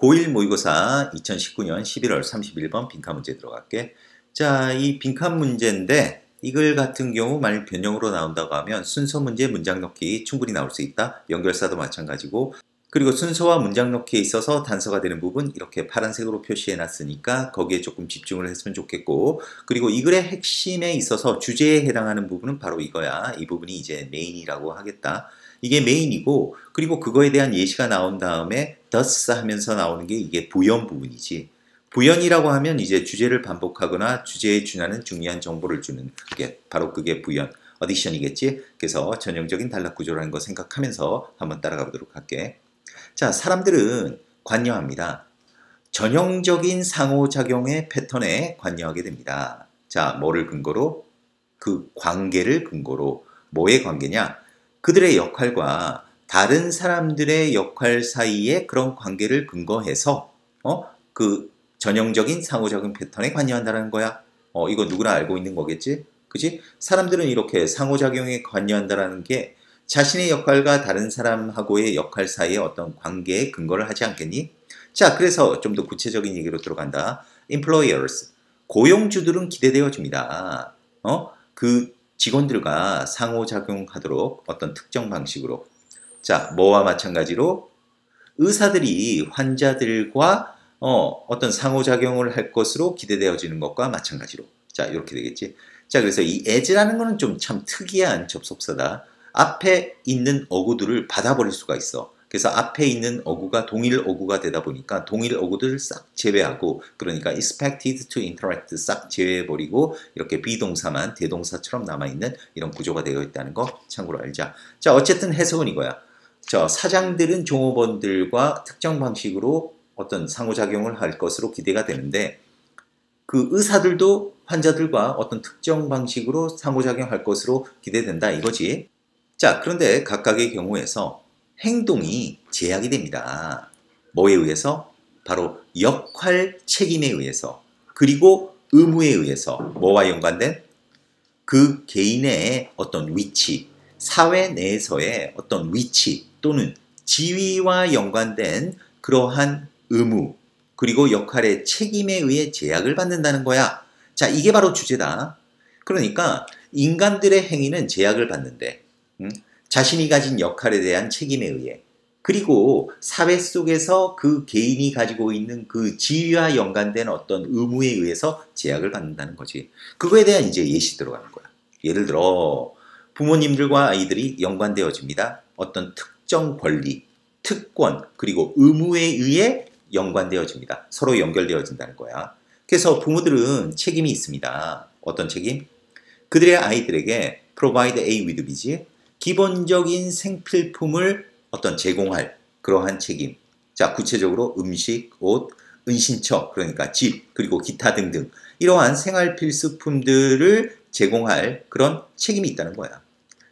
고1 모의고사 2019년 11월 31번 빈칸 문제 들어갈게. 자, 이 빈칸 문제인데 이걸 같은 경우 만약 변형으로 나온다고 하면 순서 문제 문장 넣기 충분히 나올 수 있다. 연결사도 마찬가지고 그리고 순서와 문장 넣기에 있어서 단서가 되는 부분 이렇게 파란색으로 표시해 놨으니까 거기에 조금 집중을 했으면 좋겠고 그리고 이 글의 핵심에 있어서 주제에 해당하는 부분은 바로 이거야. 이 부분이 이제 메인이라고 하겠다. 이게 메인이고 그리고 그거에 대한 예시가 나온 다음에 thus 하면서 나오는 게 이게 부연 부분이지. 부연이라고 하면 이제 주제를 반복하거나 주제에 준하는 중요한 정보를 주는 그게 바로 그게 부연. 어디션이겠지? 그래서 전형적인 단락 구조라는 거 생각하면서 한번 따라가 보도록 할게. 자, 사람들은 관여합니다. 전형적인 상호작용의 패턴에 관여하게 됩니다. 자, 뭐를 근거로? 그 관계를 근거로. 뭐의 관계냐? 그들의 역할과 다른 사람들의 역할 사이에 그런 관계를 근거해서 어? 그 전형적인 상호작용 패턴에 관여한다는 거야. 어, 이거 누구나 알고 있는 거겠지? 그지? 사람들은 이렇게 상호작용에 관여한다는 게 자신의 역할과 다른 사람하고의 역할 사이에 어떤 관계에 근거를 하지 않겠니? 자, 그래서 좀 더 구체적인 얘기로 들어간다. employers. 고용주들은 기대되어집니다. 어? 그 직원들과 상호작용하도록 어떤 특정 방식으로. 자 뭐와 마찬가지로? 의사들이 환자들과 어, 어떤 상호작용을 할 것으로 기대되어지는 것과 마찬가지로. 자 이렇게 되겠지? 자 그래서 이 as라는 거는 좀 참 특이한 접속사다. 앞에 있는 어구들을 받아버릴 수가 있어 그래서 앞에 있는 어구가 동일 어구가 되다 보니까 동일 어구들을 싹 제외하고 그러니까 expected to interact 싹 제외해버리고 이렇게 비동사만 대동사처럼 남아있는 이런 구조가 되어 있다는 거 참고로 알자. 자 어쨌든 해석은 이거야. 저 사장들은 종업원들과 특정 방식으로 어떤 상호작용을 할 것으로 기대가 되는데 그 의사들도 환자들과 어떤 특정 방식으로 상호작용할 것으로 기대된다 이거지. 자 그런데 각각의 경우에서 행동이 제약이 됩니다. 뭐에 의해서? 바로 역할 책임에 의해서 그리고 의무에 의해서 뭐와 연관된? 그 개인의 어떤 위치, 사회 내에서의 어떤 위치 또는 지위와 연관된 그러한 의무 그리고 역할의 책임에 의해 제약을 받는다는 거야. 자, 이게 바로 주제다. 그러니까 인간들의 행위는 제약을 받는데 음? 자신이 가진 역할에 대한 책임에 의해 그리고 사회 속에서 그 개인이 가지고 있는 그 지위와 연관된 어떤 의무에 의해서 제약을 받는다는 거지. 그거에 대한 이제 예시 들어가는 거야. 예를 들어 부모님들과 아이들이 연관되어집니다. 어떤 특정 권리, 특권, 그리고 의무에 의해 연관되어집니다. 서로 연결되어진다는 거야. 그래서 부모들은 책임이 있습니다. 어떤 책임? 그들의 아이들에게 provide A with B지 기본적인 생필품을 어떤 제공할 그러한 책임. 자, 구체적으로 음식, 옷, 은신처, 그러니까 집, 그리고 기타 등등 이러한 생활 필수품들을 제공할 그런 책임이 있다는 거야.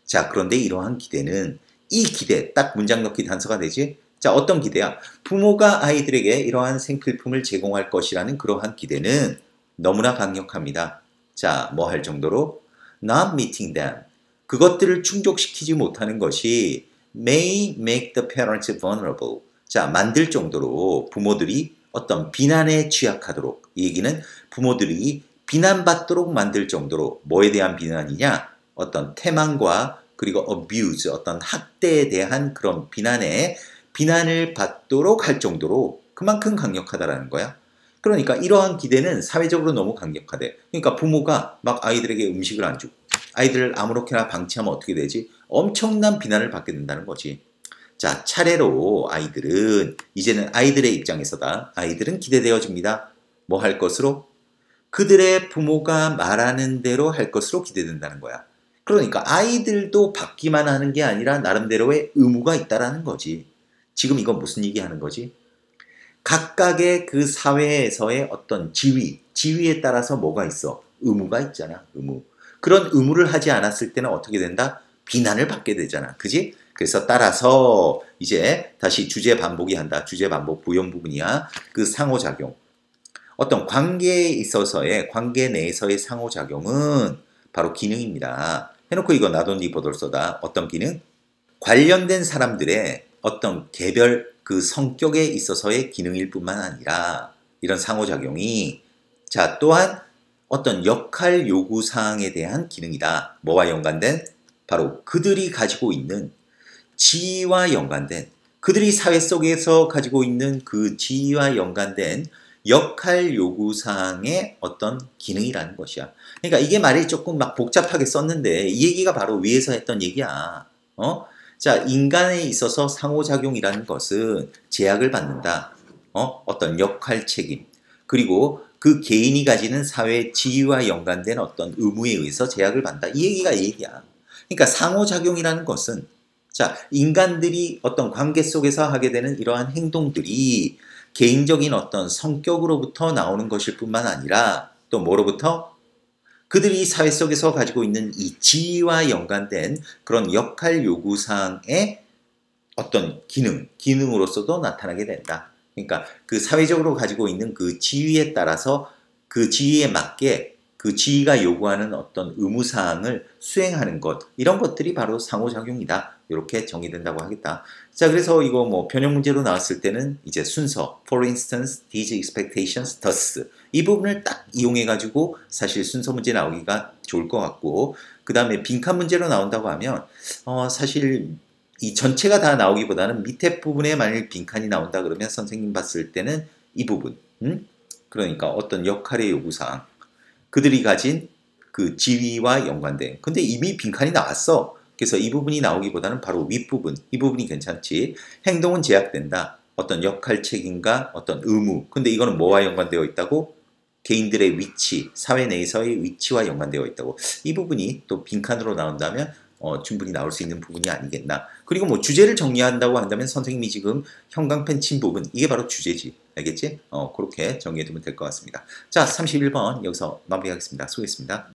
자, 그런데 이러한 기대는 이 기대, 딱 문장 넣기 단서가 되지? 자, 어떤 기대야? 부모가 아이들에게 이러한 생필품을 제공할 것이라는 그러한 기대는 너무나 강력합니다. 자, 뭐 할 정도로? Not meeting them. 그것들을 충족시키지 못하는 것이 may make the parents vulnerable. 자, 만들 정도로 부모들이 어떤 비난에 취약하도록 이 얘기는 부모들이 비난받도록 만들 정도로 뭐에 대한 비난이냐? 어떤 태망과 그리고 abuse, 어떤 학대에 대한 그런 비난에 비난을 받도록 할 정도로 그만큼 강력하다라는 거야. 그러니까 이러한 기대는 사회적으로 너무 강력하대. 그러니까 부모가 막 아이들에게 음식을 안 주고 아이들을 아무렇게나 방치하면 어떻게 되지? 엄청난 비난을 받게 된다는 거지. 자, 차례로 아이들은 이제는 아이들의 입장에서다. 아이들은 기대되어집니다. 뭐 할 것으로? 그들의 부모가 말하는 대로 할 것으로 기대된다는 거야. 그러니까 아이들도 받기만 하는 게 아니라 나름대로의 의무가 있다라는 거지. 지금 이건 무슨 얘기 하는 거지? 각각의 그 사회에서의 어떤 지위, 지위에 따라서 뭐가 있어? 의무가 있잖아, 의무. 그런 의무를 하지 않았을 때는 어떻게 된다? 비난을 받게 되잖아. 그지? 그래서 따라서 이제 다시 주제 반복이 한다. 주제 반복 부연 부분이야. 그 상호작용. 어떤 관계에 있어서의 관계 내에서의 상호작용은 바로 기능입니다. 해놓고 이거 나돈니 보돌서다. 어떤 기능? 관련된 사람들의 어떤 개별 그 성격에 있어서의 기능일 뿐만 아니라 이런 상호작용이 자 또한 어떤 역할 요구 사항에 대한 기능이다. 뭐와 연관된? 바로 그들이 가지고 있는 지위와 연관된 그들이 사회 속에서 가지고 있는 그 지위와 연관된 역할 요구 사항의 어떤 기능이라는 것이야. 그러니까 이게 말이 조금 막 복잡하게 썼는데 이 얘기가 바로 위에서 했던 얘기야. 어? 자, 인간에 있어서 상호작용이라는 것은 제약을 받는다. 어? 어떤 역할 책임. 그리고 그 개인이 가지는 사회 지위와 연관된 어떤 의무에 의해서 제약을 받는다. 이 얘기가 이 얘기야. 그러니까 상호작용이라는 것은 자, 인간들이 어떤 관계 속에서 하게 되는 이러한 행동들이 개인적인 어떤 성격으로부터 나오는 것일 뿐만 아니라 또 뭐로부터 그들이 사회 속에서 가지고 있는 이 지위와 연관된 그런 역할 요구사항의 어떤 기능, 기능으로서도 나타나게 된다. 그러니까 그 사회적으로 가지고 있는 그 지위에 따라서 그 지위에 맞게 그 지위가 요구하는 어떤 의무사항을 수행하는 것 이런 것들이 바로 상호작용이다. 이렇게 정의된다고 하겠다. 자 그래서 이거 뭐 변형 문제로 나왔을 때는 이제 순서 for instance these expectations thus 이 부분을 딱 이용해 가지고 사실 순서 문제 나오기가 좋을 것 같고 그 다음에 빈칸 문제로 나온다고 하면 어 사실 이 전체가 다 나오기보다는 밑에 부분에 만일 빈칸이 나온다 그러면 선생님 봤을 때는 이 부분 음? 그러니까 어떤 역할의 요구사항. 그들이 가진 그 지위와 연관된. 근데 이미 빈칸이 나왔어. 그래서 이 부분이 나오기보다는 바로 윗부분 이 부분이 괜찮지. 행동은 제약된다. 어떤 역할 책임과 어떤 의무. 근데 이거는 뭐와 연관되어 있다고? 개인들의 위치 사회 내에서의 위치와 연관되어 있다고. 이 부분이 또 빈칸으로 나온다면 어, 충분히 나올 수 있는 부분이 아니겠나. 그리고 뭐 주제를 정리한다고 한다면 선생님이 지금 형광펜 친 부분 이게 바로 주제지. 알겠지? 어, 그렇게 정리해두면 될 것 같습니다. 자, 31번 여기서 마무리하겠습니다. 수고했습니다.